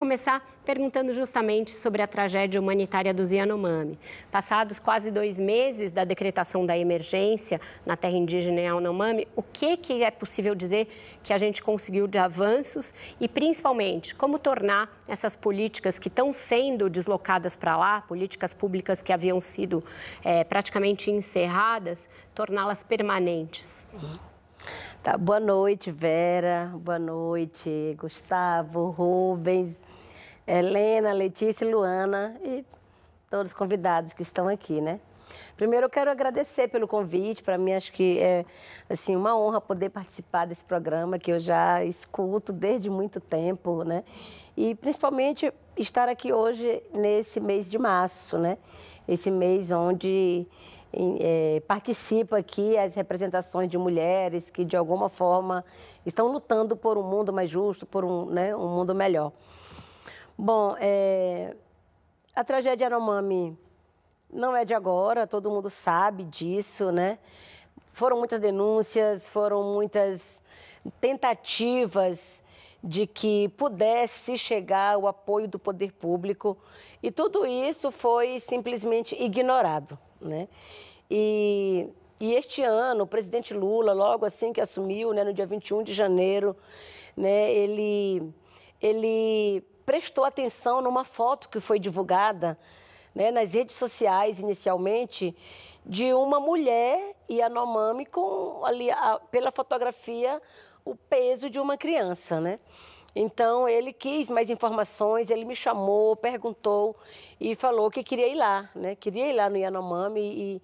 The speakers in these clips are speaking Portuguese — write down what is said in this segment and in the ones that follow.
começar perguntando justamente sobre a tragédia humanitária dos Yanomami. Passados quase dois meses da decretação da emergência na terra indígena Yanomami, o que, que é possível dizer que a gente conseguiu de avanços e, principalmente, como tornar essas políticas que estão sendo deslocadas para lá, políticas públicas que haviam sido é, praticamente encerradas, torná-las permanentes? Tá, boa noite, Vera. Boa noite, Gustavo, Rubens. Helena, Letícia e Luana e todos os convidados que estão aqui, né? Primeiro eu quero agradecer pelo convite, para mim acho que é assim uma honra poder participar desse programa que eu já escuto desde muito tempo, né? E principalmente estar aqui hoje nesse mês de março, né? Esse mês onde é, participa aqui as representações de mulheres que de alguma forma estão lutando por um mundo mais justo, por um, né, um mundo melhor. Bom, é... a tragédia Yanomami não é de agora, todo mundo sabe disso, né? Foram muitas denúncias, foram muitas tentativas de que pudesse chegar o apoio do poder público e tudo isso foi simplesmente ignorado, né? E, e este ano, o presidente Lula, logo assim que assumiu, né, no dia 21 de janeiro, né, ele, ele prestou atenção numa foto que foi divulgada né, nas redes sociais inicialmente de uma mulher Yanomami com ali a, pela fotografia o peso de uma criança, né? Então ele quis mais informações, ele me chamou, perguntou e falou que queria ir lá, né? Queria ir lá no Yanomami e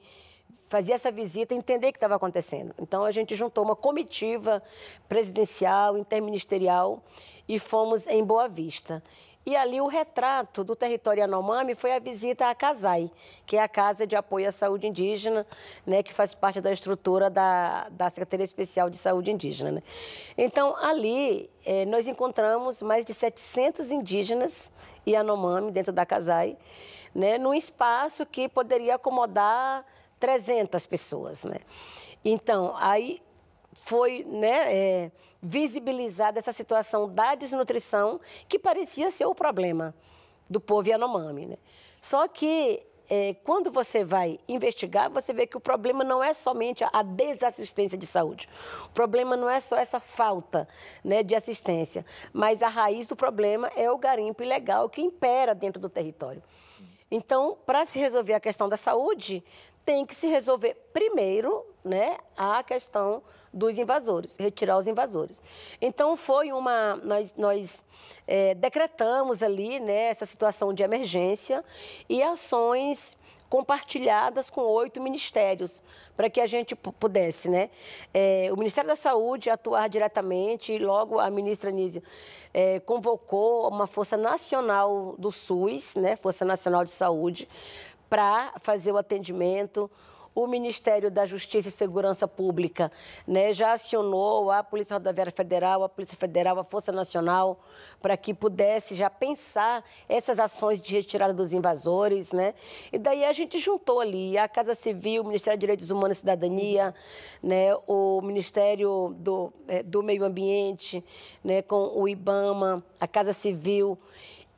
fazer essa visita e entender o que estava acontecendo. Então a gente juntou uma comitiva presidencial, interministerial e fomos em Boa Vista. E ali o retrato do território Yanomami foi a visita à CASAI, que é a Casa de Apoio à Saúde Indígena, né, que faz parte da estrutura da, da Secretaria Especial de Saúde Indígena. Né? Então, ali eh, nós encontramos mais de 700 indígenas Yanomami dentro da CASAI, né, num espaço que poderia acomodar 300 pessoas. Né? Então, aí foi né, é, visibilizada essa situação da desnutrição, que parecia ser o problema do povo Yanomami. Né? Só que é, quando você vai investigar, você vê que o problema não é somente a desassistência de saúde. O problema não é só essa falta né, de assistência, mas a raiz do problema é o garimpo ilegal que impera dentro do território. Então, para se resolver a questão da saúde, tem que se resolver primeiro né, a questão dos invasores, retirar os invasores. Então foi uma. Nós, nós é, decretamos ali né, essa situação de emergência e ações compartilhadas com oito ministérios, para que a gente pudesse, né? É, o Ministério da Saúde atuar diretamente e logo a ministra Nízia é, convocou uma Força Nacional do SUS, né? Força Nacional de Saúde, para fazer o atendimento. O Ministério da Justiça e Segurança Pública né, já acionou a Polícia Rodoviária Federal, a Polícia Federal, a Força Nacional, para que pudesse já pensar essas ações de retirada dos invasores. Né? E daí a gente juntou ali a Casa Civil, o Ministério de Direitos Humanos e Cidadania, né, o Ministério do, é, do Meio Ambiente, né, com o IBAMA, a Casa Civil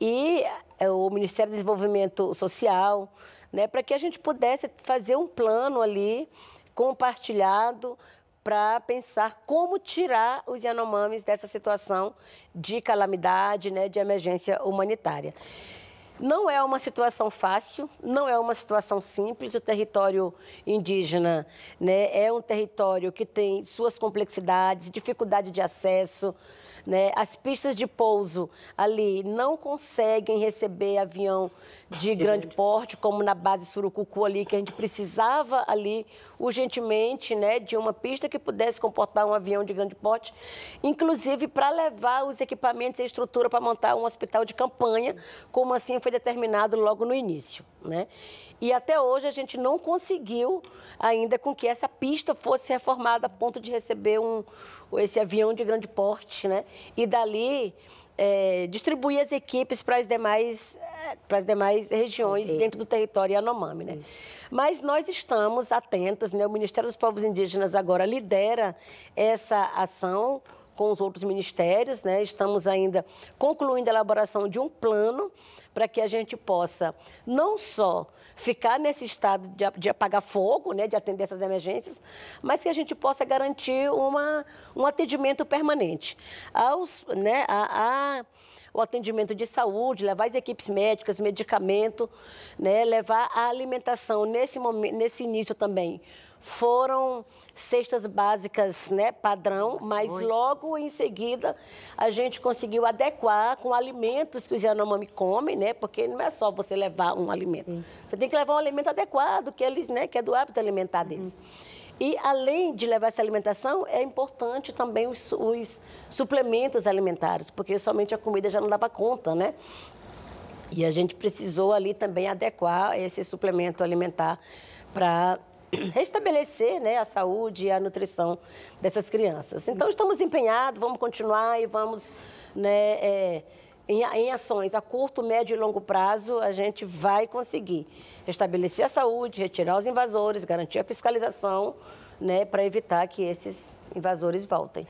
e é, o Ministério do Desenvolvimento Social né, para que a gente pudesse fazer um plano ali compartilhado para pensar como tirar os Yanomamis dessa situação de calamidade, né, de emergência humanitária. Não é uma situação fácil, não é uma situação simples. O território indígena né, é um território que tem suas complexidades, dificuldade de acesso, né? As pistas de pouso ali não conseguem receber avião de grande porte, como na base Surucucu ali, que a gente precisava ali urgentemente né, de uma pista que pudesse comportar um avião de grande porte, inclusive para levar os equipamentos e a estrutura para montar um hospital de campanha, como assim foi determinado logo no início. Né? E até hoje a gente não conseguiu ainda com que essa pista fosse reformada a ponto de receber um, esse avião de grande porte, né? E dali é, distribuir as equipes para as demais, para as demais regiões dentro do território Yanomami, né? Mas nós estamos atentas, né? O Ministério dos Povos Indígenas agora lidera essa ação com os outros ministérios, né? Estamos ainda concluindo a elaboração de um plano para que a gente possa não só ficar nesse estado de, de, apagar fogo, né, de atender essas emergências, mas que a gente possa garantir uma, um atendimento permanente aos, né, a, a o atendimento de saúde, levar as equipes médicas, medicamento, né, levar a alimentação nesse momento, nesse início também foram cestas básicas né, padrão, mas logo em seguida a gente conseguiu adequar com alimentos que os Yanomami comem, né? Porque não é só você levar um alimento. Sim. Você tem que levar um alimento adequado, que eles, né, que é do hábito alimentar deles. Uhum. E além de levar essa alimentação, é importante também os, os suplementos alimentares, porque somente a comida já não dava conta, né? E a gente precisou ali também adequar esse suplemento alimentar para restabelecer né, a saúde e a nutrição dessas crianças. Então, estamos empenhados, vamos continuar e vamos, né, é, em, em ações a curto, médio e longo prazo, a gente vai conseguir restabelecer a saúde, retirar os invasores, garantir a fiscalização, né, para evitar que esses invasores voltem.